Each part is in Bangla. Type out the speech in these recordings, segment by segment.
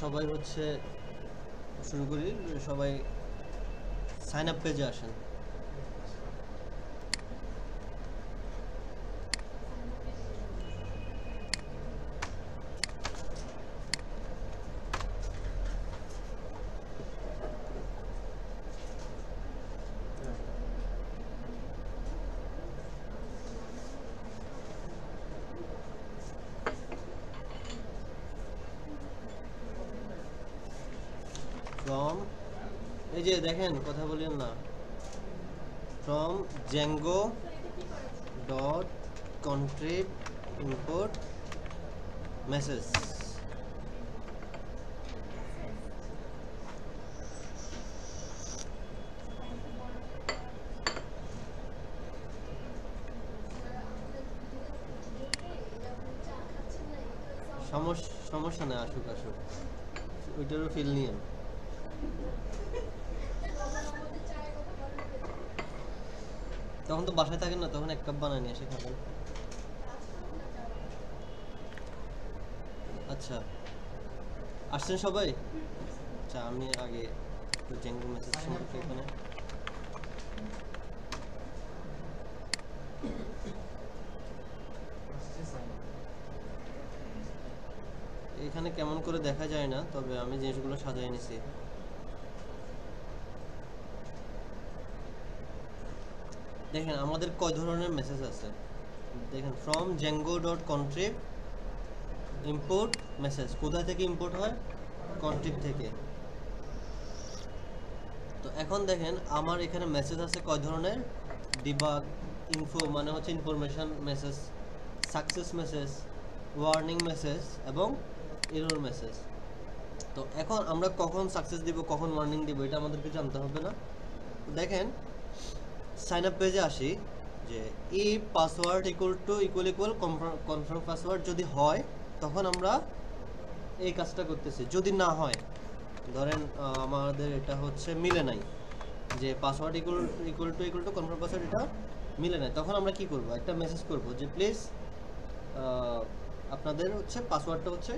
সবাই হচ্ছে শুরু করি সবাই সাইন আপ পেজে আসেন ফ্রম এই যে দেখেন কথা বলেন না from Django dot contrib import message সমস্যা সমস্যা নেই আসুক আসুক ওইটারও ফিল নিয়ে তখন তো বাসায় কাপ বানায় নিয়ে এসে খাবেন আচ্ছা আসছেন সবাই? আচ্ছা আমি আগে একটু জেঙ্গু মেসেজ সম্পর্কে এখানে এখানে কেমন করে দেখা যায় না তবে আমি জিনিসগুলো সাজাই নিছি। দেখেন, আমাদের কয় ধরনের মেসেজ আছে? দেখেন from Django dot contrib import message কোথায় থেকে ইম্পোর্ট হয়? কন্ট্রিপ থেকে। তো এখন দেখেন, আমার এখানে মেসেজ আছে কয় ধরনের? ডিবাগ ইনফো মানে হচ্ছে information message success message warning message এবং এরর মেসেজ তো এখন আমরা কখন সাকসেস দিব, কখন ওয়ার্নিং দিব, এটা আমাদেরকে জানতে হবে না। দেখেন সাইন আপ পেজে আসি যে ই password equal to equal equal confirm password যদি হয়, তখন আমরা এই কাজটা করতেছি। যদি না হয়, ধরেন আমাদের এটা হচ্ছে মিলে নাই। যে password equal equal to equal to confirm password এটা মিলে নাই। তখন আমরা কি করব? একটা মেসেজ করব যে প্লিজ আপনাদের হচ্ছে পাসওয়ার্ডটা হচ্ছে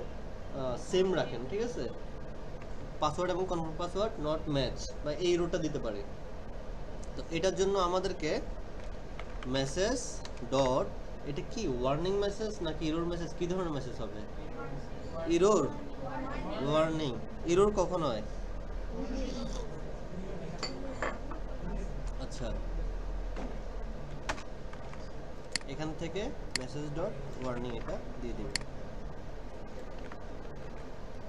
সেম রাখেন, ঠিক আছে? পাসওয়ার্ড এবং কনফার্ম পাসওয়ার্ড নট ম্যাচ বা এই রোটা দিতে পারে। তো এটার জন্য আমাদেরকে মেসেজ ডট এটা কি ওয়ার্নিং মেসেজ নাকি ইরোর মেসেজ কি ধরনের মেসেজ হবে? ইরোর ওয়ার্নিং ইরোর কখন হয়? আচ্ছা। এখান থেকে মেসেজ ডট ওয়ার্নিং এটা দিয়ে দিবেন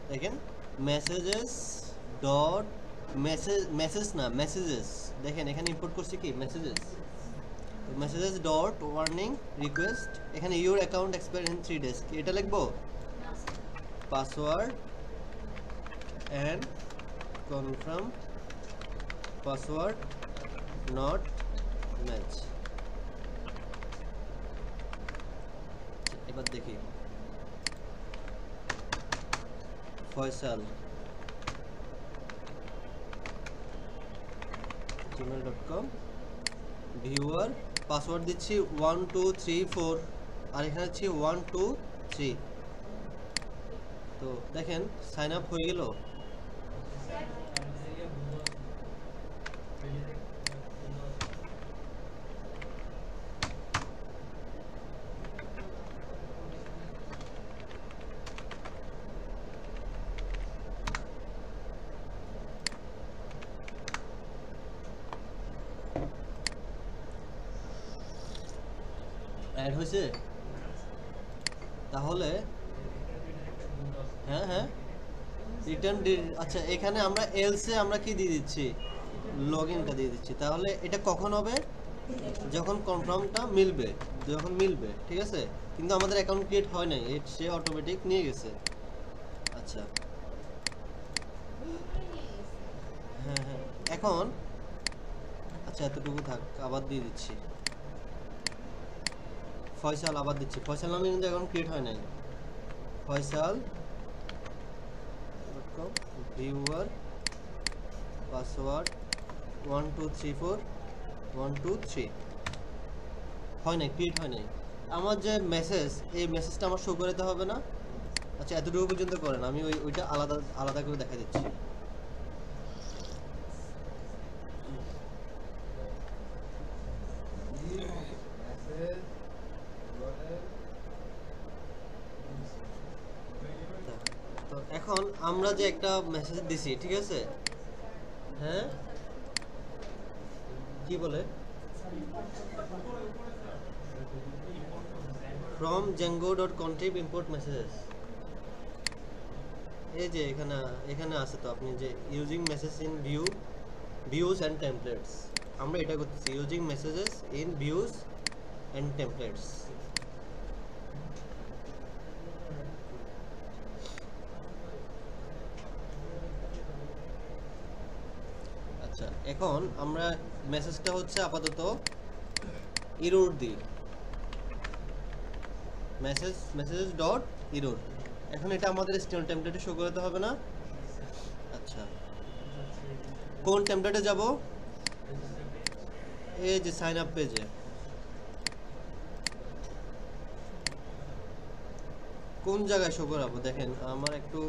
দেখেন মেসেজেস ডট মেসেজ মেসেজ না মেসেজেস দেখেন, এখানে ইম্পোর্ট করছি কি? Messages messages dot warning request এখানে your account expire in three days এটা লিখব? Password and confirm password not match এবার দেখি। Faisal. Gmail dot com viewer password দিচ্ছি ওয়ান টু থ্রি ফোর আর এখানে হচ্ছে ওয়ান টু থ্রি তো দেখেন সাইন আপ হয়ে গেল। হয়েছে? তাহলে হ্যাঁ হ্যাঁ। রিটার্ন আচ্ছা এখানে আমরা এলসে আমরা কি দিয়ে দিচ্ছি? লগ ইনটা দিয়ে দিচ্ছি। তাহলে এটা কখন হবে? যখন কনফার্মটা মিলবে, যখন মিলবে, ঠিক আছে? কিন্তু আমাদের অ্যাকাউন্ট ক্রিয়েট হয় নাই সে অটোমেটিক নিয়ে গেছে। আচ্ছা। হ্যাঁ হ্যাঁ। এখন আচ্ছা এতটুকু থাক, আবার দিয়ে দিচ্ছি। ফয়সাল আবার দিচ্ছি। ফয়সাল নামে কিন্তু এখন ক্রিয়েট হয় নাই। Faisal viewer password one two three four one two three হয় নাই ক্রিয়েট হয় নাই। আমার যে মেসেজ এই মেসেজটা আমার শো করে হবে না। আচ্ছা এতটুকু পর্যন্ত করেন। আমি ওই, ওইটা আলাদা আলাদা করে দেখা দিচ্ছি তো এখন আমরা যে একটা মেসেজ দিছি, ঠিক আছে? হ্যাঁ? কি বলে? ডট কন্ট্রিব ইম্পোর্ট মেসেজেস এই যে এখানে এখানে আছে তো আপনি যে using message in view views and templates আমরা এটা করতেছি using messages in views and templates আচ্ছা এখন আমরা মেসেজটা হচ্ছে আপাতত ইরোর দিই মেসেজ মেসেজ ডট ইরোর এখন এটা আমাদের স্টেন টেমপ্লেটে শো করতে হবে না। আচ্ছা। কোন টেমপ্লেটে যাব? এই যে সাইন আপ পেজে কোন জায়গায় শো করাবো? দেখেন, আমার একটু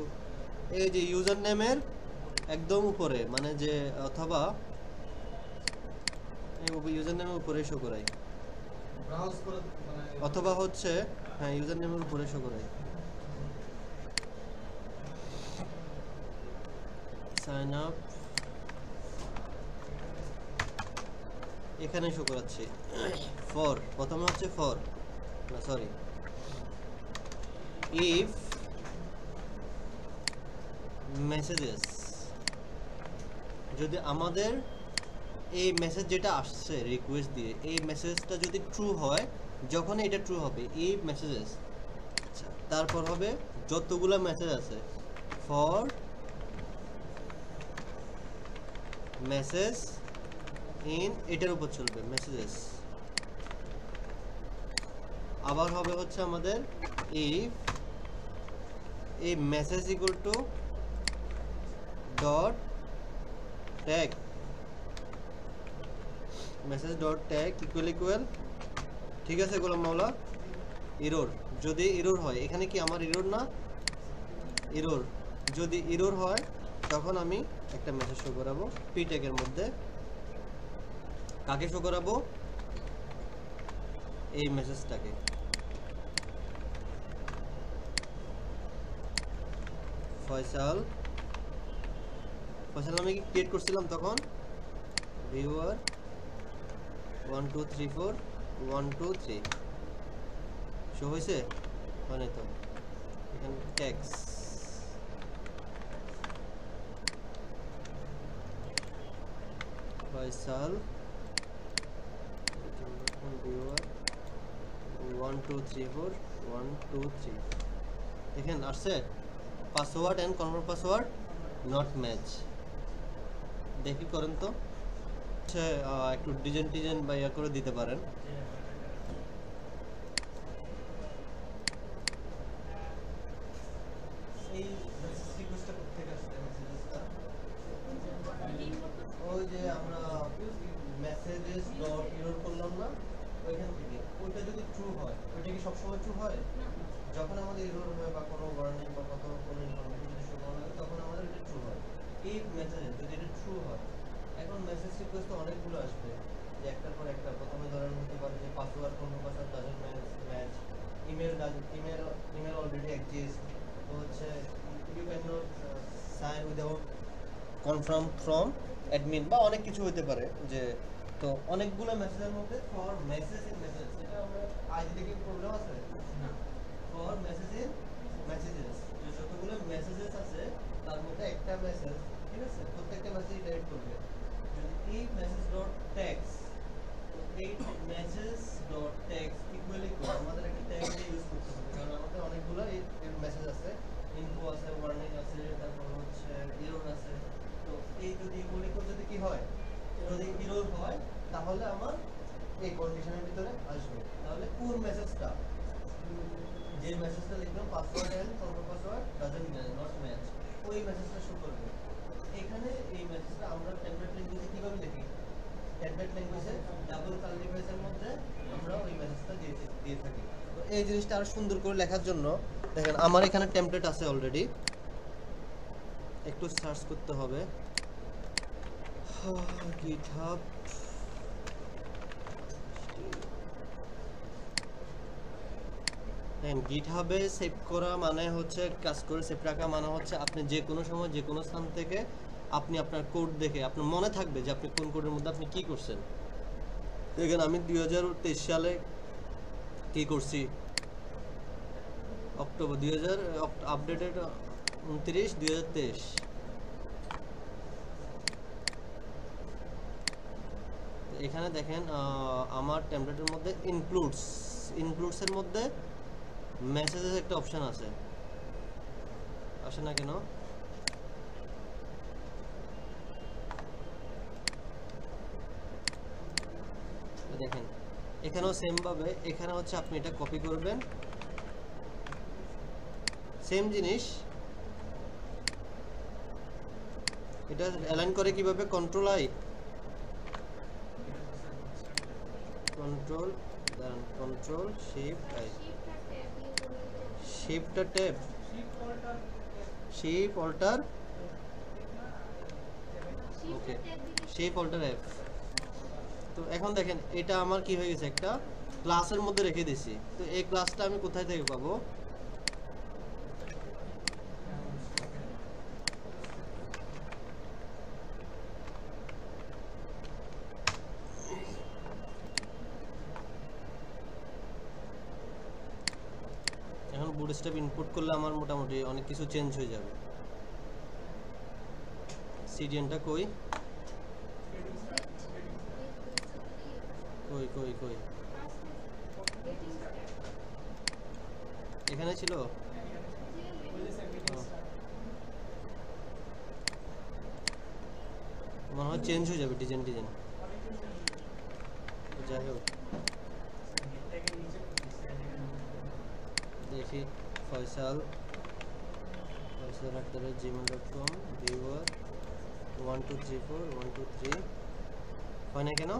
এই যে ইউজার নেমের একদম উপরে মানে যে, অথবা ইউজার নেমের উপরে শো করাই। ব্রাউজ করে মানে অথবা হচ্ছে হ্যাঁ ইউজার নেমের উপরে শো করাই। সাইন আপ এখানে শো করাচ্ছি। ফর প্রথমে হচ্ছে ফর না সরি ইফ মেসেজেস যদি আমাদের এই মেসেজ যেটা আসছে রিকোয়েস্ট দিয়ে, এই মেসেজটা যদি ট্রু হয় যখন এটা ট্রু হবে, এই মেসেজেস আচ্ছা তারপর হবে যতগুলো মেসেজ আছে ফর মেসেজ ইন এটার উপর চলবে মেসেজেস আবার হবে হচ্ছে আমাদের ইফ এই message equal to dot tag message dot tag equal equal ঠিক আছে গোলাম মাওলা? ইরোর যদি ইরোর হয়, এখানে কি আমার ইরোর না? ইরোর যদি ইরোর হয়, তখন আমি একটা মেসেজ শো করাবো পি ট্যাগের মধ্যে। কাকে শো করাবো? এই মেসেজটাকে ফয়সাল। ফয়সাল আমি কি ক্রিয়েট করছিলাম তখন? Viewer one two three four one two three show হয়েছে? মানে তো। এখানে text Faisal one two three four one two three দেখেন আসছে? Password and confirm password not match দেখি করেন তো। হচ্ছে একটু ডিজাইন টিজাইন বা ইয়া করে দিতে পারেন। করলাম না? ওইখান থেকে। যদি ট্রু হয়, ওইটা কি সবসময় ট্রু হয়? যখন আমাদের বা কোনো বা কোনো তখন আমাদের ট্রু হয়। এই মেসেজে যদি এটা ট্রু হয় এখন মেসেজ রিকোয়েস্ট তো অনেকগুলো আসবে। যে একটার পর একটা প্রথমে ধরেন হতে পারে যে পাসওয়ার্ড কোন password doesn't match match email email email already exist তো হচ্ছে you can not sign without confirm from admin বা অনেক কিছু হতে পারে যে তো অনেকগুলো মেসেজের মধ্যে ফর মেসেজ ইন মেসেজ এটা আমরা আইডি থেকে প্রবলেম আছে। না। ফর মেসেজ ইন মেসেজেস যে যতগুলো মেসেজেস আছে তার মধ্যে একটা মেসেজ ঠিক আছে? প্রত্যেকটা মেসেজ ডাইরেক্ট করবে। যদি এই মেসেজ ডট ট্যাক্স এই মেসেজ ডট ট্যাক্স ইকুয়ালি আমাদের একটা ট্যাগ ইউজ করতে হবে, কারণ আমাদের অনেকগুলো এই মেসেজ আছে। ইনফো আছে ওয়ার্নিং আছে, তারপর হচ্ছে এরর আছে। তো এই যদি ইকুয়ালি যদি কি হয়, যদি এরর হয়, তাহলে আমার এই কন্ডিশনের ভিতরে আসবে। তাহলে কোন মেসেজটা যে মেসেজটা লিখলাম password and confirm password doesn't match not match ওই মেসেজটা শো করবে। এখানে এই মেসেজটা আমরা টেমপ্লেট ল্যাঙ্গুয়েজে কীভাবে লিখি টেমপ্লেট ল্যাঙ্গুয়েজে ডাবল কার্লি ব্রেসের মধ্যে আমরা ওই মেসেজটা দিয়ে দিয়ে থাকি। তো এই জিনিসটা আরও সুন্দর করে লেখার জন্য দেখেন, আমার এখানে টেমপ্লেট আছে অলরেডি একটু সার্চ করতে হবে। গিটহাব গিটহাবে সেভ করা মানে হচ্ছে, কাজ করে সেভ রাখা মানে হচ্ছে আপনি যে কোনো সময় যে কোনো স্থান থেকে আপনি আপনার কোড দেখে, আপনার মনে থাকবে যে আপনি কোন কোডের মধ্যে আপনি কি করছেন। দেখেন, আমি দুই সালে কি করছি? অক্টোবর দুই হাজার আপডেটেড উনত্রিশ, দুই হাজার তেইশ। এখানে দেখেন আমার টেমপ্লেটের মধ্যে ইনক্লুডস ইনক্লুডসের মধ্যে মেসেজের একটা অপশন আছে। আসে না কেন? দেখেন এখানেও সেম ভাবে এখানে হচ্ছে আপনি এটা কপি করবেন। সেম জিনিস। এটা অ্যালাইন করে কীভাবে? কন্ট্রোল আই কন্ট্রোল দাঁড়ান control shift I shift tab shift alter okay shift alter F তো এখন দেখেন, এটা আমার কি হয়ে গেছে একটা ক্লাসের মধ্যে রেখে দিছি তো এই ক্লাসটা আমি কোথায় থেকে পাবো? এখন বুট স্টেপ ইনপুট করলে আমার মোটামুটি অনেক কিছু চেঞ্জ হয়ে যাবে। সিডিএনটা কই? কই কই কই? এখানে ছিল। মনে হয় চেঞ্জ হয়ে যাবে ডিজাইন ডিজাইন যাই হোক। দেখি, Faisal. Faisal rate Gmail dot com viewer one two three four one two three হয় না কেন?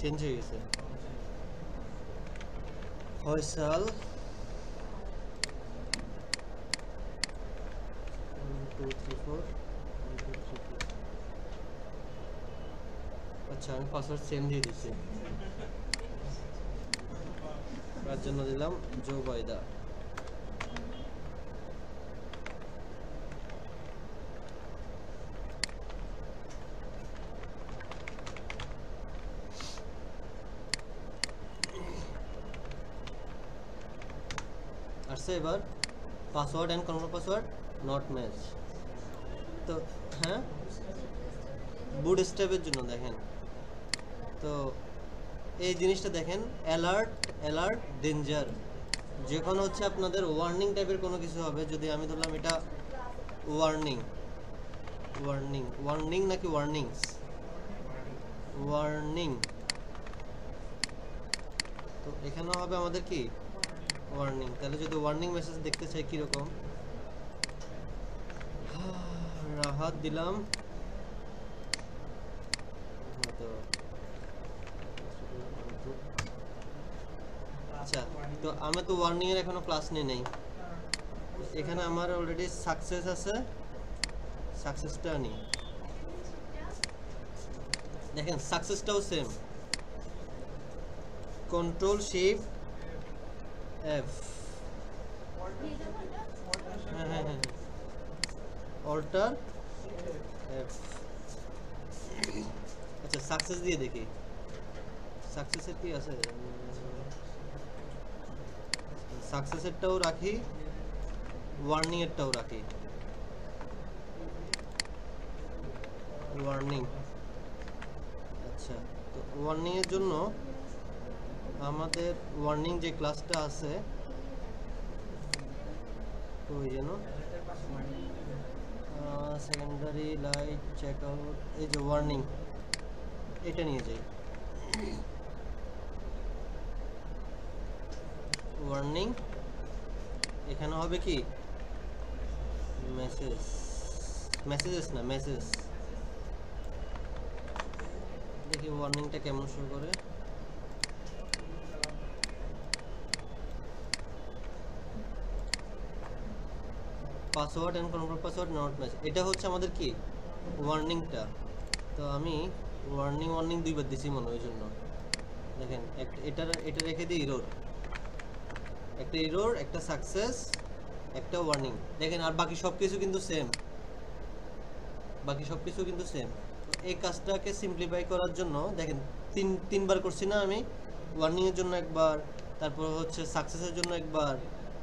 చేంజ్ చేశారు హోసల్ టూ త్రీ ఫోర్ अच्छा पासवर्ड सेम दे दीजिए four. আচ্ছা আমি পাসওয়ার্ড সেম দিয়ে দিচ্ছি তার জন্য দিলাম। জো বাইদা আসছে এবার password and confirm password not match তো হ্যাঁ? বুট স্টেপের জন্য দেখেন। তো এই জিনিসটা দেখেন অ্যালার্ট অ্যালার্ট ডেঞ্জার যখন হচ্ছে আপনাদের ওয়ার্নিং টাইপের কোনো কিছু হবে, যদি আমি ধরলাম এটা ওয়ার্নিং ওয়ার্নিং ওয়ার্নিং নাকি ওয়ার্নিংস ওয়ার্নিং তো এখানেও হবে আমাদের কি? ওয়ার্নিং তাহলে যদি ওয়ার্নিং মেসেজ দেখতে চাই কীরকম? রাহাত দিলাম হয়তো আচ্ছা তো আমি তো ওয়ার্নিং এর এখনও ক্লাস নিয়ে নেই। এখানে আমার অলরেডি সাকসেস আছে। সাকসেসটা নিই। দেখেন সাকসেসটাও সেম কন্ট্রোল শিফট এফ হ্যাঁ হ্যাঁ হ্যাঁ অল্টার এফ আচ্ছা সাকসেস দিয়ে দেখি। সাকসেসের কি আছে? সাকসেসেরটাও রাখি ওয়ার্নিং এরটাও রাখি। ওয়ার্নিং আচ্ছা তো ওয়ার্নিং এর জন্য আমাদের ওয়ার্নিং যে ক্লাসটা আছে, ওই যেন সেকেন্ডারি লাইট চেক আউট এই যে ওয়ার্নিং এটা নিয়ে যাই। ওয়ার্নিং এখানে হবে কি? মেসেজ মেসেজেস না মেসেজ দেখি ওয়ার্নিংটা কেমন শুরু করে। Password and confirm password not match এটা হচ্ছে আমাদের কি? ওয়ার্নিংটা তো আমি ওয়ার্নিং ওয়ার্নিং দুইবার দিছি মনে ওই জন্য। দেখেন এটা এটা রেখে দিই ইরোর একটা ইরোর একটা সাকসেস একটা ওয়ার্নিং দেখেন, আর বাকি সব কিছু কিন্তু সেম বাকি সব কিছু কিন্তু সেম এই কাজটাকে সিম্পলিফাই করার জন্য, দেখেন, তিন, তিনবার করছি না আমি ওয়ার্নিং এর জন্য একবার, তারপর হচ্ছে সাকসেসের জন্য একবার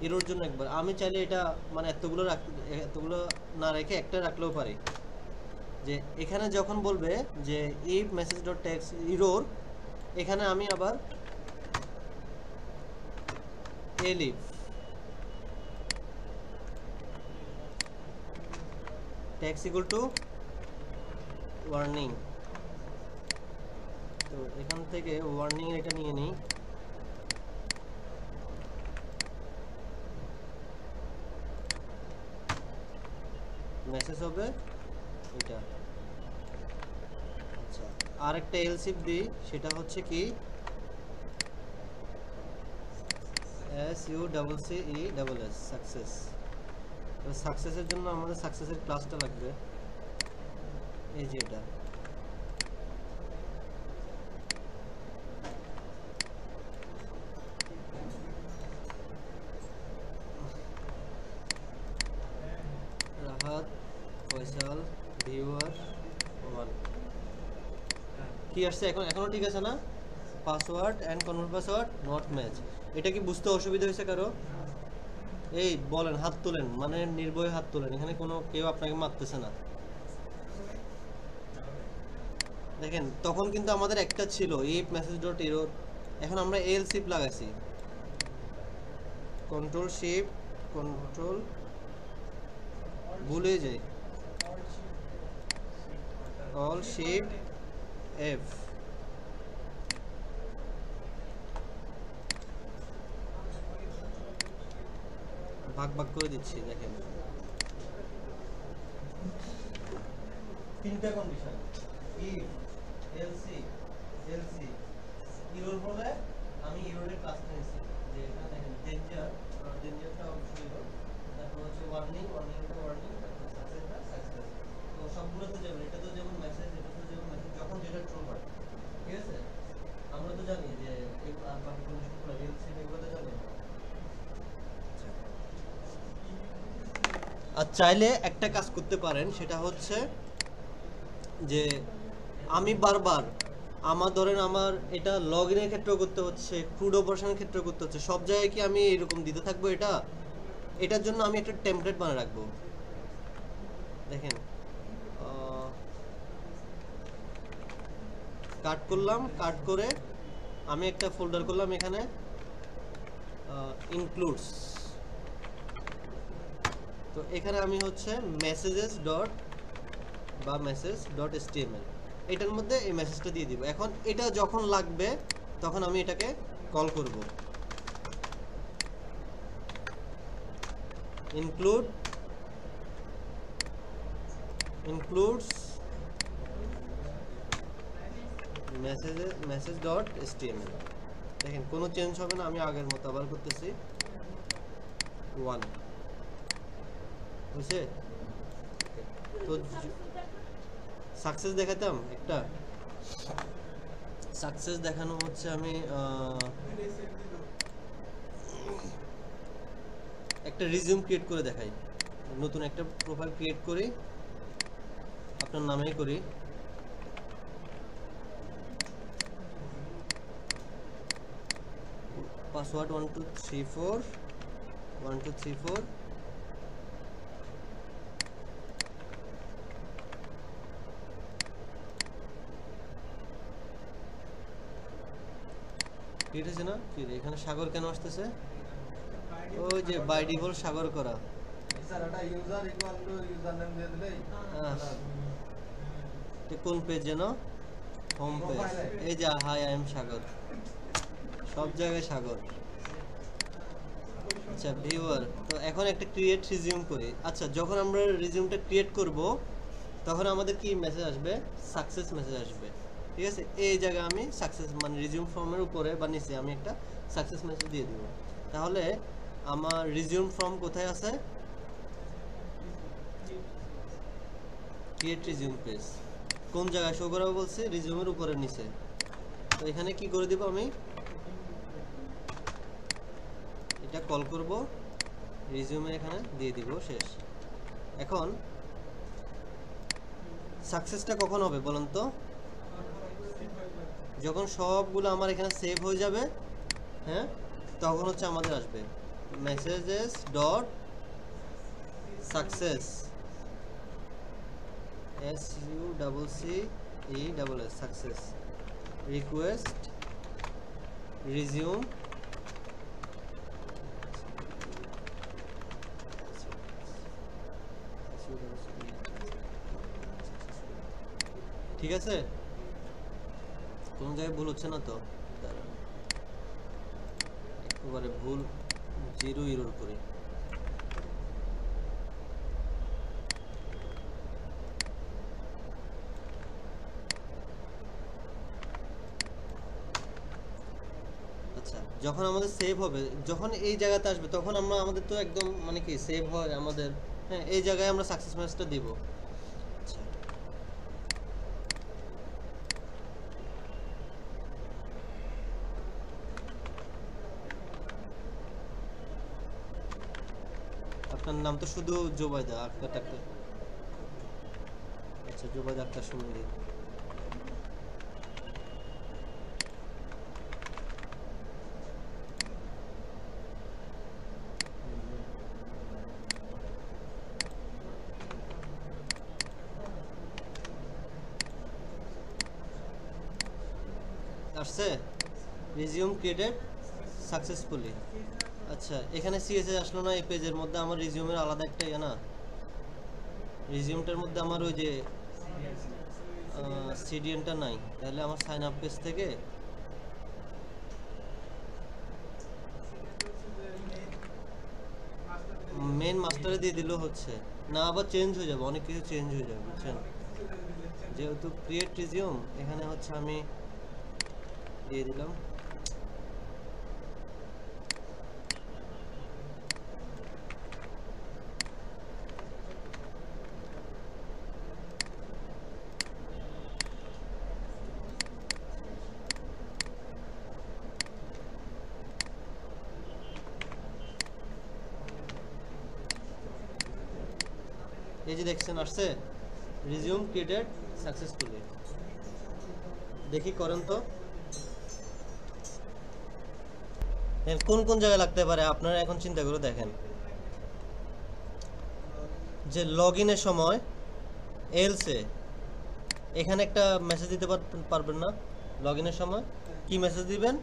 এরোর জন্য একবার। আমি চাইলে এটা মানে এতগুলো রাখ, এতগুলো না রেখে একটা রাখলেও পারি। যে এখানে যখন বলবে যে ইফ মেসেজ ডট ইরোর এখানে আমি আবার elif tags equal to warning তো এখান থেকে ওয়ার্নিং এটা নিয়ে নিই। মেসেজ হবে এটা। আচ্ছা আরেকটা এলসিপ দিই সেটা হচ্ছে কি S U double C E double S success সাকসেসের জন্য আমাদের সাকসেসের ক্লাসটা লাগবে। এই যে এটা। রাহাত ফয়সাল ভিউয়ার কি আসছে? এখন, এখনও ঠিক আছে না? Password and convert password not match এটা কি বুঝতে অসুবিধা হয়েছে কারও? এই, বলেন, হাত তোলেন মানে নির্ভয়ে হাত তোলেন, এখানে কোনো কেউ আপনাকে মারতেছে না। দেখেন, তখন কিন্তু আমাদের একটা ছিল ইফ মেসেজ ডট এরর এখন আমরা এল শিপ লাগাইছি। কন্ট্রোল শিপ কন্ট্রোল ভুলে যাই। অল শিপ এফ ভাগ ভাগ করে দিচ্ছি, দেখেন। তিনটা condition if else else error বলে আমি ইরোরের ক্লাস নিয়েছি যে এখানে দেখেন ডেঞ্জার ডেঞ্জারটা অবশ্যই ইরোর তারপর হচ্ছে ওয়ার্নিং ওয়ার্নিংটা ওয়ার্নিং তারপর সাকসেসটা সাকসেস তো সবগুলো তো যেমন, এটা তো যেমন মেসেজ এটা তো যেমন মেসেজ যখন যেটা ট্রু হয়। ঠিক আছে? আমরা তো জানি যে আর বাকি কন্ডিশনগুলো এলসি এগুলো তো জানি। আর চাইলে একটা কাজ করতে পারেন, সেটা হচ্ছে যে আমি বারবার আমার, ধরেন আমার এটা লগ ইনের ক্ষেত্রেও করতে হচ্ছে ক্রুড অপারেশনের ক্ষেত্রেও করতে হচ্ছে, সব জায়গায় কি আমি এরকম দিতে থাকব এটা? এটার জন্য আমি একটা টেমপ্লেট বানিয়ে রাখব। দেখেন কাট করলাম কাট করে আমি একটা ফোল্ডার করলাম এখানে ইনক্লুডস তো এখানে আমি হচ্ছে মেসেজেস ডট বা মেসেজ ডট এসটিএমএল এটার মধ্যে এই মেসেজটা দিয়ে দিব। এখন এটা যখন লাগবে, তখন আমি এটাকে কল করব। Include includes message message dot HTML দেখেন, কোনো চেঞ্জ হবে না, আমি আগের মতো আবার করতেছি। ওয়ান বুঝছে তো সাকসেস দেখাতাম একটা। সাকসেস দেখানো হচ্ছে আমি একটা রিজিউম ক্রিয়েট করে দেখাই। নতুন একটা প্রোফাইল ক্রিয়েট করি। আপনার নামেই করি। Password one two three four one two three four ঠিক আছে না? কি এখানে সাগর কেন আসতেছে? ওই যে বাই ডিফল্ট সাগর করা। কোন পেজ যেন? হোম পেজ এই যে হাই আই এম সাগর। সব জায়গায় সাগর। আচ্ছা ভিউয়ার তো এখন একটা ক্রিয়েট রিজিউম করি। আচ্ছা যখন আমরা রিজিউমটা ক্রিয়েট করব তখন আমাদের কি মেসেজ আসবে? সাকসেস মেসেজ আসবে। ঠিক আছে? এই জায়গায় আমি সাকসেস মানে রিজিউম ফর্মের উপরে বা নিচে আমি একটা সাকসেস মেসেজ দিয়ে দিব। তাহলে আমার রিজিউম ফর্ম কোথায় আছে? ক্রিয়েট রিজিউম পেজ কোন জায়গায়? শো করাবো বলছে রিজিউমের উপরে নিচে। তো এখানে কি করে দিব আমি? এটা কল করব রিজিউমে এখানে দিয়ে দিব, শেষ। এখন সাকসেসটা কখন হবে বলুন তো? যখন সবগুলো আমার এখানে সেভ হয়ে যাবে হ্যাঁ তখন হচ্ছে আমাদের আসবে। Messages dot success S U double C E double S success request resume ঠিক আছে? কোন জায়গায় ভুল হচ্ছে না তো। একেবারে ভুল জিরো ইরোর করি আচ্ছা যখন আমাদের সেভ হবে, যখন এই জায়গাতে আসবে, তখন আমরা আমাদের তো একদম মানে কি সেভ হয় আমাদের হ্যাঁ এই জায়গায় আমরা সাকসেস ম্যাচটা দিব আচ্ছা আপনার নাম তো শুধু জোবাইদা আক্তার টাক্তার আচ্ছা জোবাইদা আক্তার সুমন্দি আসছে? রিজিউম ক্রিয়েটেড সাকসেসফুলি আচ্ছা এখানে সিএসএস আসলো না এই পেজের মধ্যে? আমার রিজিউমের আলাদা একটা ইয়ে না? রিজিউমটার মধ্যে আমার ওই যে সিডিএনটা নাই। তাহলে আমার সাইন আপ পেজ থেকে মেন মাস্টারে দিয়ে দিলেও হচ্ছে। না, আবার চেঞ্জ হয়ে যাবে, অনেক কিছু চেঞ্জ হয়ে যাবে, বুঝছেন? যেহেতু ক্রিয়েট রিজিউম এখানে হচ্ছে আমি দিয়ে দিলাম। যে দেখছেন আসছে রিজিউম ক্রিয়েটেড সাকসেসফুলি দেখি করেন তো। কোন কোন জায়গায় লাগতে পারে? আপনারা এখন চিন্তা করে দেখেন। যে লগ ইনের সময় এলসে এখানে একটা মেসেজ দিতে পারবেন না। লগ ইনের সময়, কি মেসেজ দিবেন?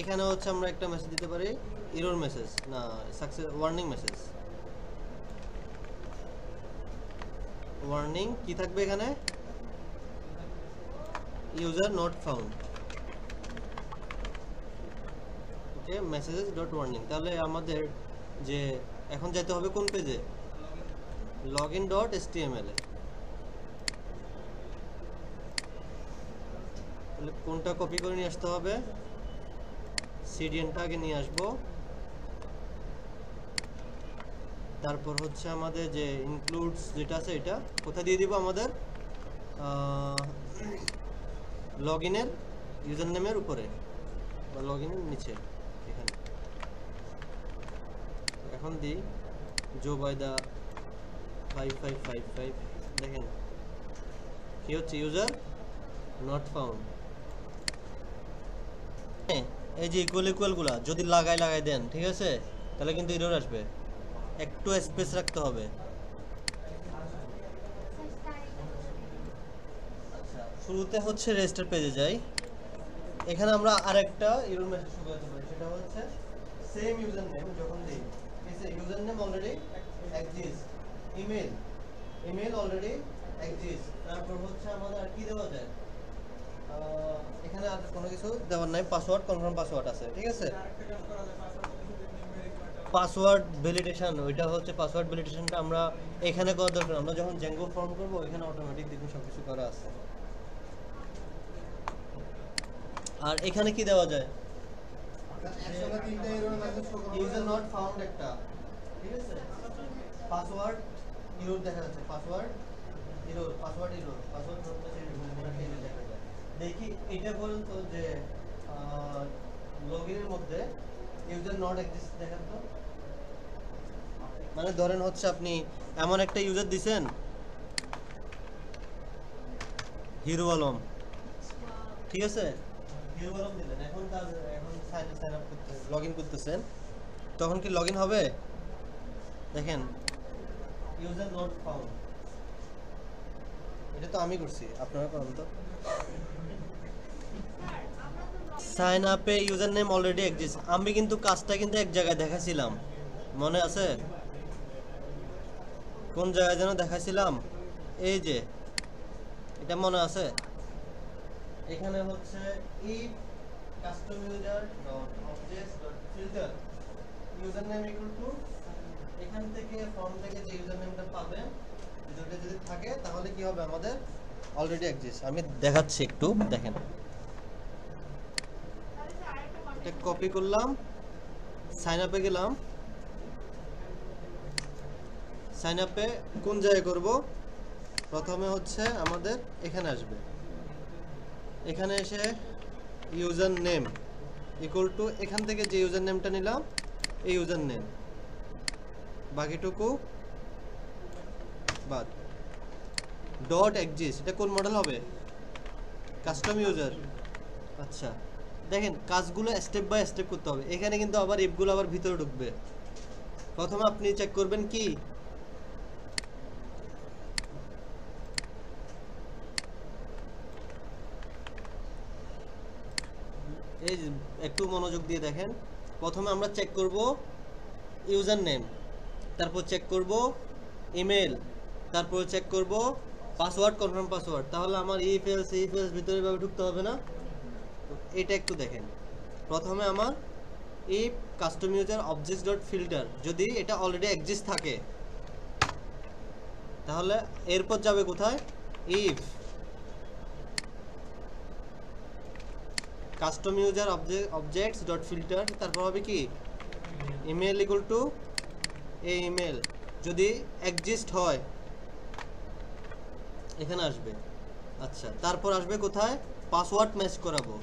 এখানে হচ্ছে আমরা একটা মেসেজ দিতে পারি। ইরোর মেসেজ না সাকসেস ওয়ার্নিং মেসেজ ওয়ার্নিং কি থাকবে এখানে user not found okay messages dot warning তাহলে আমাদের যে এখন যেতে হবে কোন পেজে log in dot S T M L তাহলে কোনটা কপি করে নিয়ে আসতে হবে সিডিএনটা আগে নিয়ে আসব তারপর হচ্ছে আমাদের যে ইনক্লুডস যেটা আছে এটা, কোথায় দিয়ে দিব আমাদের? লগ ইনের ইউজার নেমের উপরে বা লগ ইনের নিচে, এখানে। এখন দিই Joe Biden five five five five দেখেন। কি হচ্ছে ইউজার নট ফাউন্ড এই যে ইকুয়াল ইকুয়ালগুলা যদি লাগাই লাগাই দেন, ঠিক আছে? তাহলে কিন্তু এরর আসবে। একটু স্পেস রাখতে হবে। আচ্ছা শুরুতে হচ্ছে রেজিস্টার পেজে যাই। এখানে আমরা আরেকটা ইউজার মেসেজ শুরু করতে পারি, সেটা হচ্ছে সেম ইউজার নেম যখন দিই username already exist email email already exist তারপর হচ্ছে আমাদের আর কি দেওয়া যায়? এখানে আর কোনো কিছু দেওয়ার নাই পাসওয়ার্ড কনফার্ম পাসওয়ার্ড আছে, ঠিক আছে? পাসওয়ার্ড ভ্যালিডেশন ওইটা হচ্ছে পাসওয়ার্ড ভ্যালিডেশনটা আমরা এখানে করা দরকার আমরা যখন জ্যাঙ্গো ফর্ম করব, ওইখানে অটোমেটিক দেখুন সব কিছু করা আছে। আর এখানে কি দেওয়া যায়? পাসওয়ার্ড দেখা যাচ্ছে। পাসওয়ার্ড পাসওয়ার্ড পাসওয়ার্ড দেখা দেখি এটা পর্যন্ত যে লগইনের মধ্যে ইউজার নট এক্সিস্ট দেখান তো মানে ধরেন হচ্ছে আপনি এমন একটা ইউজার দিছেন। হিরো আলম। ঠিক আছে? হিরো আলম দিলেন। এখন কাজ এখন সাইন সাইন আপ করতে লগ ইন করতেছেন। তখন কি লগ ইন হবে? দেখেন ইউজার নট ফাউন্ড এটা তো আমি করছি। আপনারা করুন তো। সাইন আপে ইউজার নেম অলরেডি এক্সিস্ট আমি কিন্তু কাজটা কিন্তু এক জায়গায় দেখাছিলাম। মনে আছে? কোন জায়গায় যেন দেখাছিলাম এই যে, এটা মনে আছে? এখানে হচ্ছে if custom user dot objects dot filter user name equal to এখান থেকে ফর্ম থেকে যে ইউজার নেমটা পাবেন দুটো যদি থাকে, তাহলে কি হবে আমাদের? অলরেডি এক্সিস্ট আমি দেখাচ্ছি একটু, দেখেন। কপি করলাম সাইন আপে গেলাম। সাইন আপে কোন জায়গায় করব? প্রথমে হচ্ছে আমাদের এখানে আসবে। এখানে এসে ইউজার নেম ইকুয়াল টু এখান থেকে যে ইউজার নেমটা নিলাম, এই ইউজার নেম বাকিটুকু বাদ। ডট এক্সিস্ট এটা কোন মডেল হবে? কাস্টম ইউজার আচ্ছা দেখেন কাজগুলো স্টেপ বাই স্টেপ করতে হবে। এখানে কিন্তু আবার ইফগুলো আবার ভিতরে ঢুকবে। প্রথমে আপনি চেক করবেন কি? এই একটু মনোযোগ দিয়ে দেখেন। প্রথমে আমরা চেক করব ইউজার নেম তারপর চেক করব ইমেল তারপর চেক করব পাসওয়ার্ড কনফার্ম পাসওয়ার্ড তাহলে আমার ইফ এলস ইফ এলস ভিতরে ভাবে ঢুকতে হবে না। এটা একটু দেখেন। প্রথমে আমার if custom user objects dot filter যদি এটা অলরেডি এক্সিস্ট থাকে, তাহলে এরপর যাবে কোথায়? If custom user objects dot filter তারপর হবে কি? ইমেল ইকুয়াল টু এই ইমেল যদি এক্সিস্ট হয়, এখানে আসবে। আচ্ছা তারপর আসবে কোথায়? পাসওয়ার্ড ম্যাচ করাবো।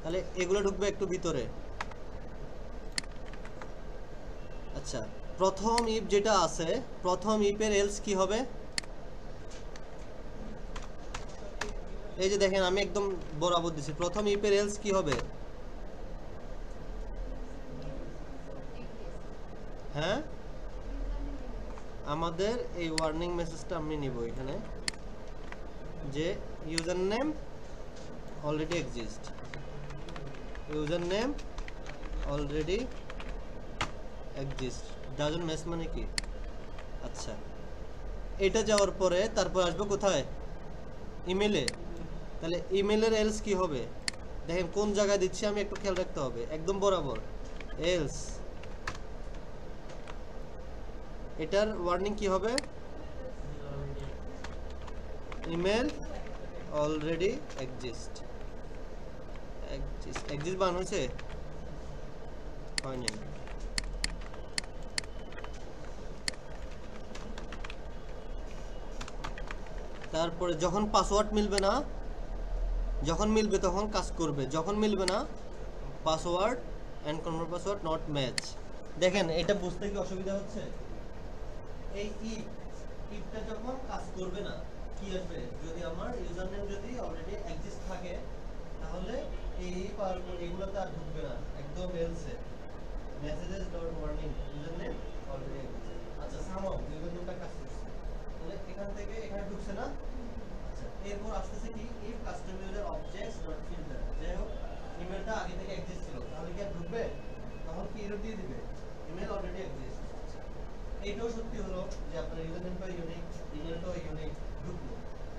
তাহলে এগুলো ঢুকবে একটু ভিতরে। আচ্ছা প্রথম ইফ যেটা আছে, প্রথম ইফের এলস কি হবে? এই যে দেখেন, আমি একদম বরাবর দিছি। প্রথম ইফের এলস কি হবে? হ্যাঁ? আমাদের এই ওয়ার্নিং মেসেজটা আমি নিব এখানে, যে user name already exist user name already exist doesn't mess মানে কি? আচ্ছা। এটা যাওয়ার পরে তারপর আসব কোথায়? ইমেলে তাহলে ইমেলের এলস কি হবে? দেখেন, কোন জায়গায় দিচ্ছি আমি একটু খেয়াল রাখতে হবে। একদম বরাবর। এলস এটার ওয়ার্নিং কি হবে? ইমেল অলরেডি এক্সিস্ট এক্সিস্ট বান হয়েছে? হয়নি। তারপরে যখন পাসওয়ার্ড মিলবে না যখন মিলবে তখন কাজ করবে। যখন মিলবে না password and confirm password not match দেখেন, এটা বুঝতে কি অসুবিধা হচ্ছে? এই ইফ ইফটা যখন কাজ করবে না, কি আসবে? যদি আমার ইউজার নেম যদি অলরেডি এক্সিস্ট থাকে, তাহলে এই ইফ আর এগুলোতে আর ঢুকবে না। একদম else messages dot warning user name already exist আচ্ছা সামাও ইউজার নেমটা কাজ করছে। তাহলে এখান থেকে এখানে ঢুকছে না? এরপর আসতেছে কি? If custom user objects dot filter যাই হোক ইমেলটা আগে থেকে এক্সিস্ট ছিল। তাহলে কি ঢুকবে? তখন কি এরর দিয়ে দিবে? ইমেল অলরেডি এক্সিস্ট এইটাও সত্যি হলো যে আপনার ইউজার নেমটা ইউনিক ইমেলটাও ইউনিক ঢুকলো।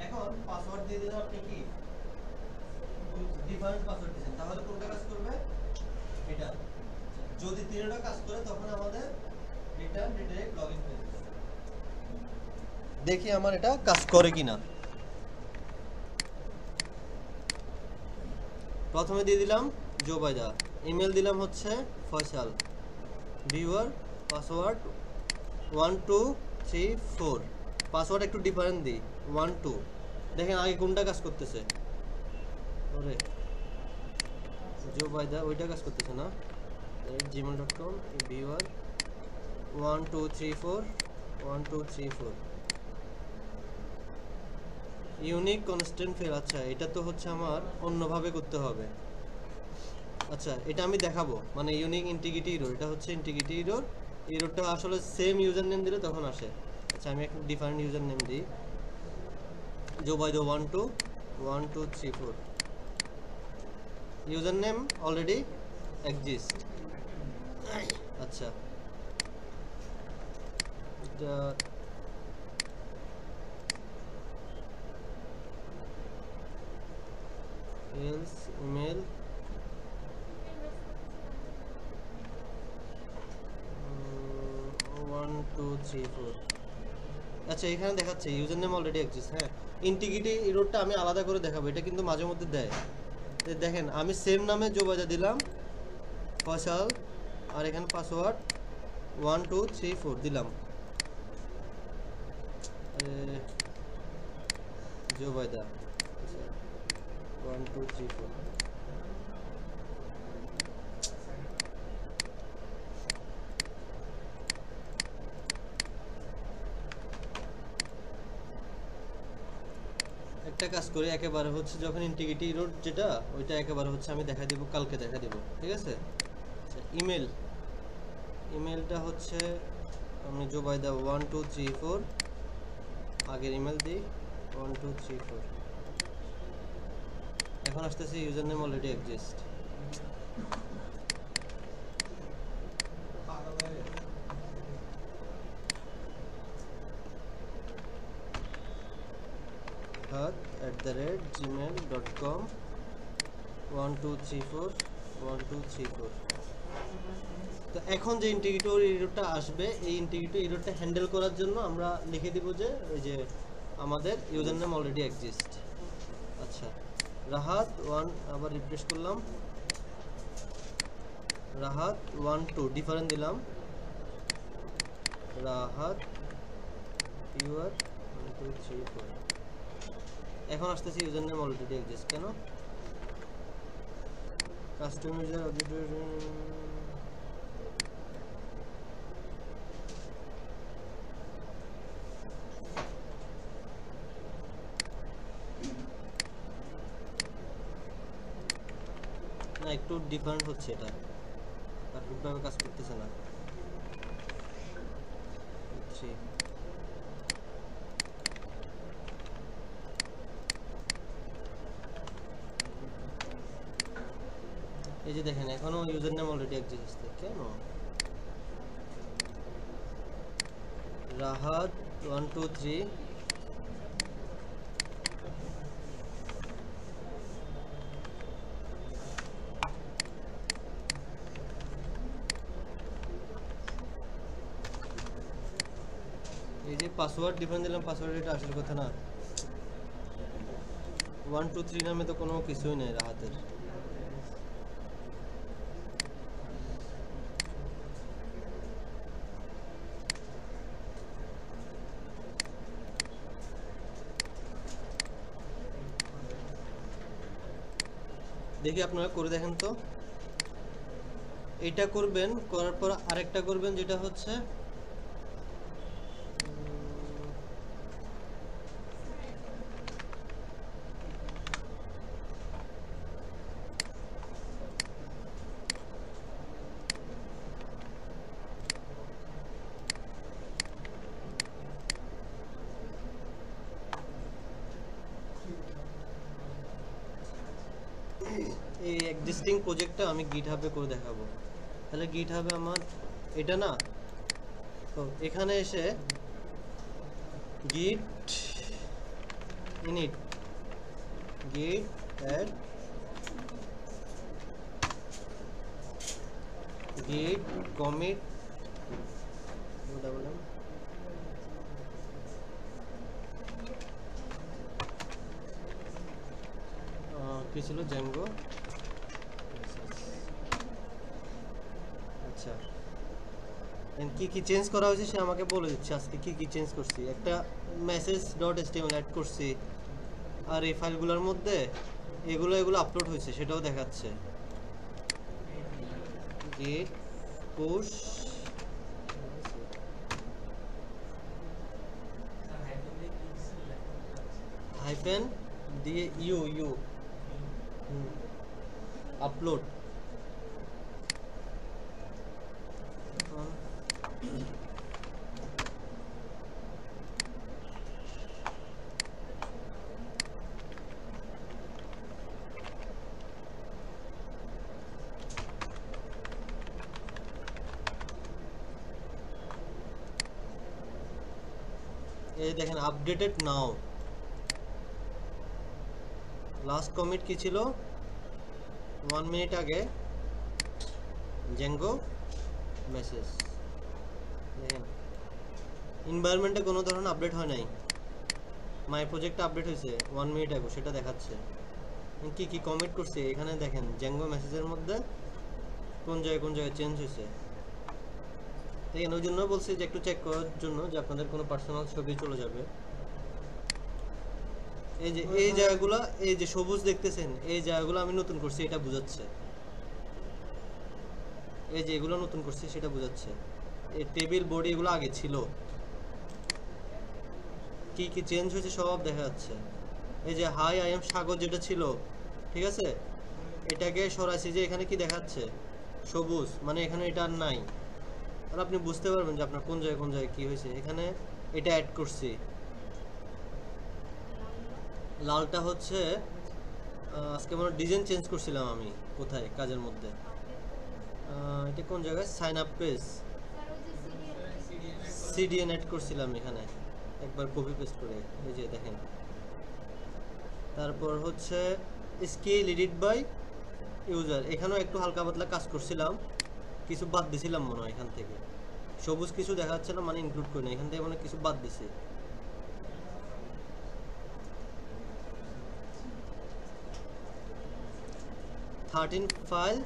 এখন পাসওয়ার্ড দিয়ে দিলে আপনি কি? ডিফারেন্ট পাসওয়ার্ড দিয়েছেন তাহলে কোনটা কাজ করবে? এটা। যদি তিনটা কাজ করে, তখন আমাদের রিটার্ন রিডাইরেক্ট লগইন পেজ দেখি আমার এটা কাজ করে কিনা। প্রথমে দিয়ে দিলাম জোবাইদা। ইমেল দিলাম হচ্ছে Faisal. Viewer password one two three four password একটু ডিফারেন্ট দিই। ওয়ান টু দেখেন আগে কোনটা কাজ করতেছে? ওরে। জোবাইদা, ওইটা কাজ করতেছে না? Gmail dot com viewer one two three four one two three four unique constant fail আচ্ছা এটা তো হচ্ছে আমার অন্যভাবে করতে হবে। আচ্ছা এটা আমি দেখাবো। মানে ইউনিক ইন্টিগ্রিটি ইরোর এটা হচ্ছে ইন্টিগ্রিটি ইরোর ইরোরটা আসলে সেম ইউজার নেম দিলে তখন আসে। আচ্ছা আমি একটা ডিফারেন্ট ইউজার নেম দিই। Zobaida one two one two three four user name already exist আচ্ছা else email. One two three four আচ্ছা এখানে দেখাচ্ছে ইউজার নেম অলরেডি এক্সিস্ট হ্যাঁ? ইন্টিগ্রিটি রোডটা আমি আলাদা করে দেখাবো, এটা কিন্তু মাঝে মধ্যে দেয়। দেখেন, আমি সেম নামে জোবাজা দিলাম ফসল আর এখানে password one two three four দিলাম। জোবাইদা একটা কাজ করি, একেবারে হচ্ছে যখন ইন্টিগ্রিটি রোড যেটা, ওইটা একেবারে হচ্ছে আমি দেখা দিব, কালকে দেখা দিব, ঠিক আছে? ইমেল ইমেলটা হচ্ছে, আমি জোবাই Zobaida one two three four আগের ইমেল দিই ওয়ান টু থ্রি ফোর এখন আসতেছে ইউজার নেম অলরেডি এক্সিস্ট হাত at the rate Gmail dot com one two three four one two three four তো এখন যে ইন্টিগ্রেটর ইরোডটা আসবে, এই ইন্টিগ্রেটর ইরোডটা হ্যান্ডেল করার জন্য আমরা লিখে দিব যে ওই যে আমাদের ইউজার নেম অলরেডি এক্সিস্ট আচ্ছা। রাহাত ওয়ান আবার রিফ্রেশ করলাম। রাহাত ওয়ান টু ডিফারেন্ট দিলাম। Rahat UR one two three four এখন আসতেছে ইউজার নেম অলরেডি এক্সিস্ট কেন কাস্টমার ইউজার না একটু ডিফারেন্ট হচ্ছে এটা। পারফেক্টভাবে কাজ করতেছে না। এই যে দেখেন, এখনও ইউজার নেম অলরেডি এক্সিস্ট কেন? রাহাত ওয়ান টু থ্রি এই যে পাসওয়ার্ড ডিফারেন্ট দিলাম পাসওয়ার্ড এটা আসল কথা না। ওয়ান টু থ্রি নামে তো কোনো কিছুই নেই রাহাতের। দেখি আপনারা করে দেখেন তো। এটা করবেন, করার পর আরেকটা করবেন, যেটা হচ্ছে টেস্টিং প্রজেক্টটা আমি গিট হাবে করে দেখাবো। তাহলে গিট হাবে আমার এটা না, তো এখানে এসে গিট ইনিট গিট অ্যাড গিট কমিট ডাবল কি ছিল? জ্যাম কি চেঞ্জ করা হয়েছে সে আমাকে বলে দিচ্ছে আজকে কি কি চেঞ্জ করছি। একটা মেসেজ ডট এসটিএমএল অ্যাড করছি, আর এই ফাইলগুলোর মধ্যে এগুলো এগুলো আপলোড হয়েছে, সেটাও দেখাচ্ছে। গেট পুশ হাইফেন দিয়ে ইউ ইউ আপলোড এই দেখেন আপডেটেড নাও লাস্ট কমিট কি ছিল? ওয়ান মিনিট আগে জেঙ্গো মেসেজ দেখেন এনভায়রনমেন্টে কোনো ধরনের আপডেট হয় নাই। মাই প্রজেক্টটা আপডেট হয়েছে ওয়ান মিনিট আগে, সেটা দেখাচ্ছে। কি কি কমিট করছে, এখানে দেখেন জেঙ্গো মেসেজের মধ্যে কোন জায়গায় কোন জায়গায় চেঞ্জ হয়েছে। দেখেন ওই জন্য বলছি যে একটু চেক করার জন্য যে আপনাদের কোনো পার্সোনাল ছবি চলে যাবে। এই যে, এই জায়গাগুলো, এই যে সবুজ দেখতেছেন, এই জায়গাগুলো আমি নতুন করছি, এটা বোঝাচ্ছে। এই যে এগুলো নতুন করছি, সেটা বোঝাচ্ছে। এই টেবিল বডি এগুলো আগে ছিল। কি কি চেঞ্জ হয়েছে সব দেখা যাচ্ছে। এই যে হাই আই এম সাগর যেটা ছিল, ঠিক আছে? এটাকে সরাইছি যে এখানে কি দেখাচ্ছে? সবুজ মানে এখানে এটা আর নাই। আর আপনি বুঝতে পারবেন যে আপনার কোন জায়গায় কোন জায়গায় কি হয়েছে। এখানে এটা অ্যাড করছি। লালটা হচ্ছে আজকে মনে ডিজাইন চেঞ্জ করছিলাম আমি কোথায়, কাজের মধ্যে। এটা কোন জায়গায়? Sign up page CDN add করছিলাম এখানে। একবার কপি পেস্ট করে, এই যে দেখেন। তারপর হচ্ছে স্কেল এডিট বাই ইউজার এখানেও একটু হালকা পাতলা কাজ করছিলাম। কিছু বাদ দিছিলাম মনে হয় এখান থেকে। সবুজ কিছু দেখা যাচ্ছে না মানে ইনক্লুড করি না। এখান থেকে মানে কিছু বাদ দিছি। থার্টিন ফাইল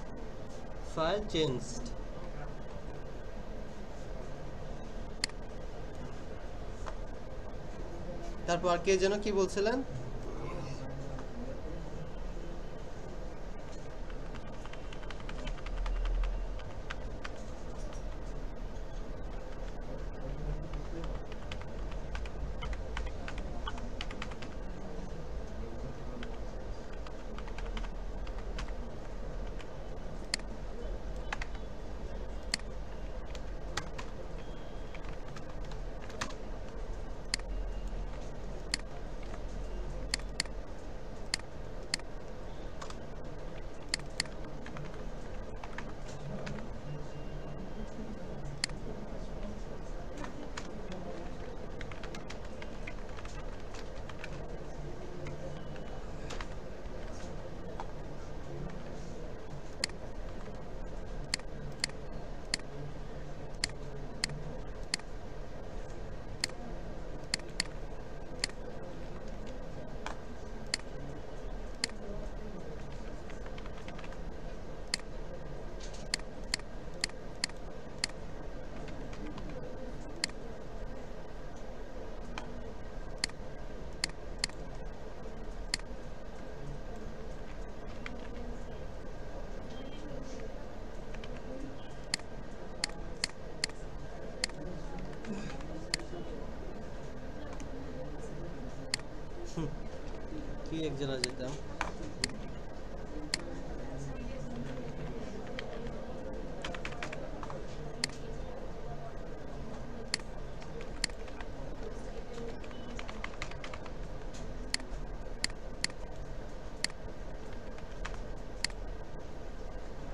ফাইল চেঞ্জড তারপর কে যেন কি বলছিলেন? কি একজনা যেতাম।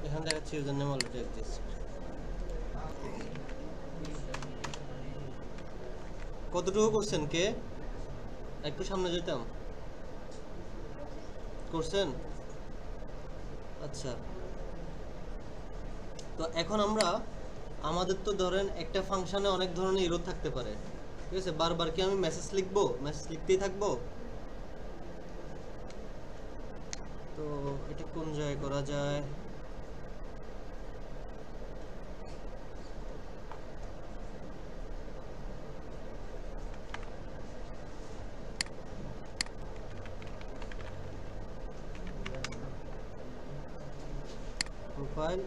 এখানে দেখাচ্ছি ইউজার নেম অলরেডি কতটুকু করছেন কে? একটু সামনে যেতাম। করছেন? আচ্ছা। তো এখন আমরা, আমাদের তো ধরেন একটা ফাংশনে অনেক ধরনের ইরোর থাকতে পারে। ঠিক আছে? বারবার কি আমি মেসেজ লিখব? মেসেজ লিখতেই থাকব? তো এটা কোন জায়গায় করা যায়? Profile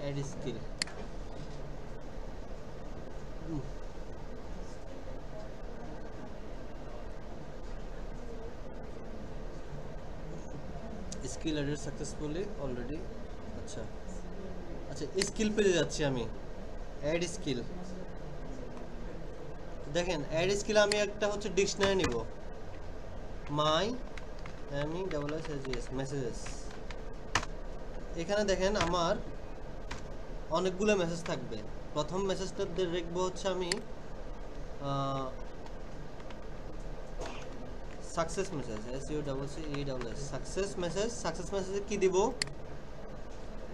add skill Hmm. Skill added successfully already আচ্ছা আচ্ছা স্কিল পেয়ে যাচ্ছি আমি অ্যাড স্কিল দেখেন অ্যাড স্কিল আমি একটা হচ্ছে ডিকশনারি নিব my M E double S S S messages এখানে দেখেন আমার অনেকগুলো মেসেজ থাকবে। প্রথম মেসেজটা দেখব হচ্ছে আমি success message S U double C E double S success message success মেসেজে কি দিব?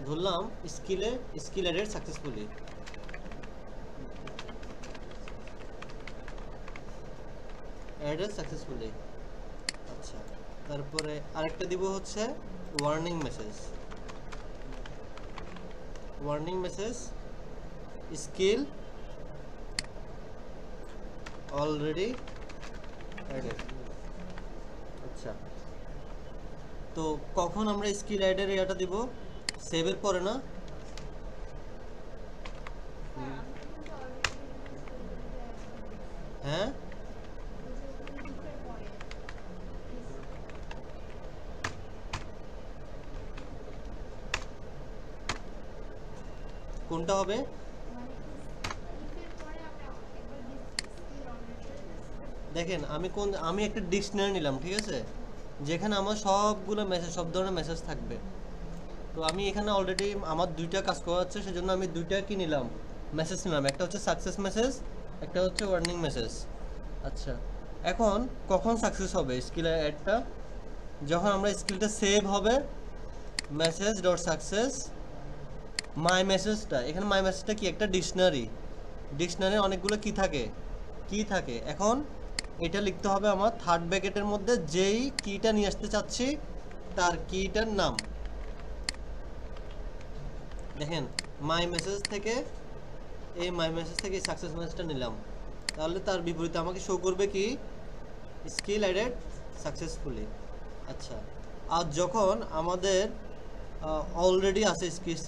ধরলাম স্কিলে skill added successfully added successfully আচ্ছা তারপরে আরেকটা দিব হচ্ছে warning message warning message skill already added. আচ্ছা। তো কখন আমরা স্কিল অ্যাডের এটা দিব? সেভের পরে না হ্যাঁ কোনটা হবে। দেখেন, আমি কোন, আমি একটা ডিকশনারি নিলাম, ঠিক আছে? যেখানে আমার সবগুলো মেসেজ সব ধরনের মেসেজ থাকবে। তো আমি এখানে অলরেডি আমার দুইটা কাজ করা হচ্ছে, সেজন্য আমি দুইটা কি নিলাম? মেসেজ নিলাম। একটা হচ্ছে সাকসেস মেসেজ একটা হচ্ছে ওয়ার্নিং মেসেজ আচ্ছা এখন কখন সাকসেস হবে স্কিল অ্যাডটা যখন আমরা স্কিলটা সেভ হবে মেসেজ ডট সাকসেস মাই মেসেজটা এখানে মাই মেসেজটা কি? একটা ডিকশনারি ডিকশনারি অনেকগুলো কি থাকে? কি থাকে? এখন এটা লিখতে হবে আমার থার্ড ব্র্যাকেটের মধ্যে যেই কিটা নিয়ে আসতে চাচ্ছি, তার কিটার নাম। দেখেন মাই মেসেজ থেকে, এই মাই মেসেজ থেকে সাকসেস মেসেজটা নিলাম। তাহলে তার বিপরীতে আমাকে শো করবে কি? স্কিল অ্যাডেড সাকসেসফুলি আচ্ছা। আর যখন আমাদের অলরেডি আছে স্কিল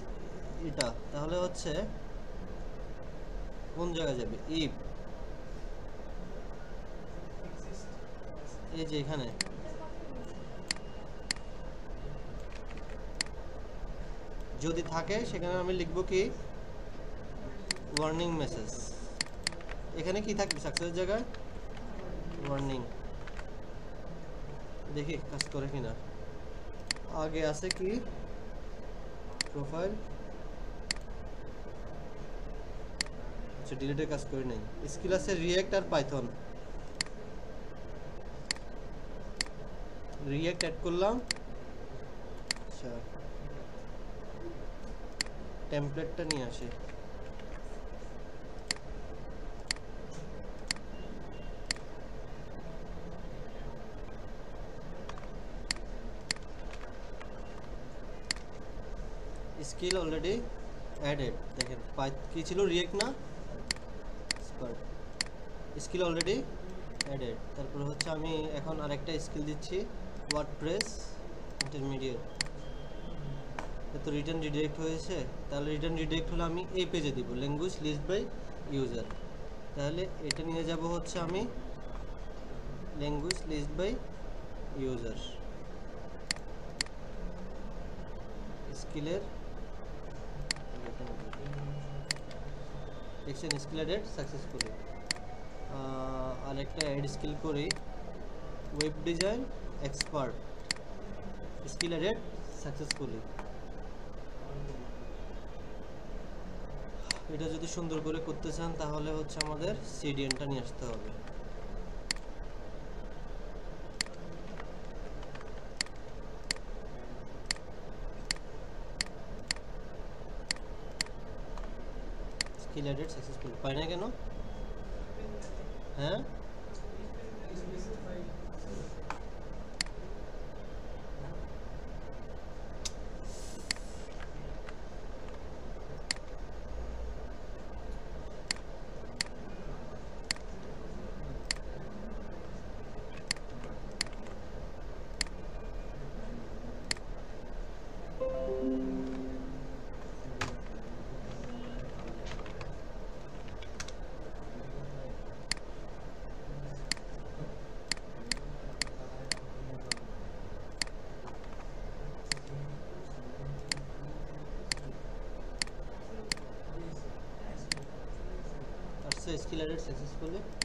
এটা, তাহলে হচ্ছে কোন জায়গায় যাবে? ইফ এই যে এখানে। যদি থাকে, সেখানে আমি লিখব কি? ওয়ার্নিং মেসেজ এখানে কি থাকবে? সাকসেস জায়গায়? ওয়ার্নিং দেখি, কাজ করে কিনা। আগে আছে কি? প্রোফাইল আচ্ছা ডিলিটের কাজ করি নাই। স্কিল আছে রিয়েক্ট আর পাইথন রিয়েক্ট অ্যাড করলাম। আচ্ছা। টেমপ্লেটটা নিয়ে আসি। স্কিল অলরেডি অ্যাডেড দেখেন কি ছিল? রিয়েক্ট না? স্পার্ট স্কিল অলরেডি অ্যাডেড তারপরে হচ্ছে আমি এখন আরেকটা স্কিল দিচ্ছি ওয়ার্ড প্রেস ইন্টারমিডিয়েট তো রিটার্ন রিডাইরেক্ট হয়েছে, তাহলে রিটার্ন রিডাইরেক্ট হলে আমি এই পেজে দিব ল্যাঙ্গুয়েজ লিস্ট বাই ইউজার তাহলে এটা নিয়ে যাব হচ্ছে আমি ল্যাঙ্গুয়েজ লিস্ট বাই ইউজার স্কিলের দেখছেন স্কিল অ্যাডেড সাকসেসফুলি আরেকটা অ্যাড স্কিল করি web design expert skill added successfully এটা যদি সুন্দর করে করতে চান, তাহলে হচ্ছে আমাদের সিডিএনটা নিয়ে আসতে হবে। স্কিল অ্যাডেড সাকসেসফুল পাই না কেন হ্যাঁ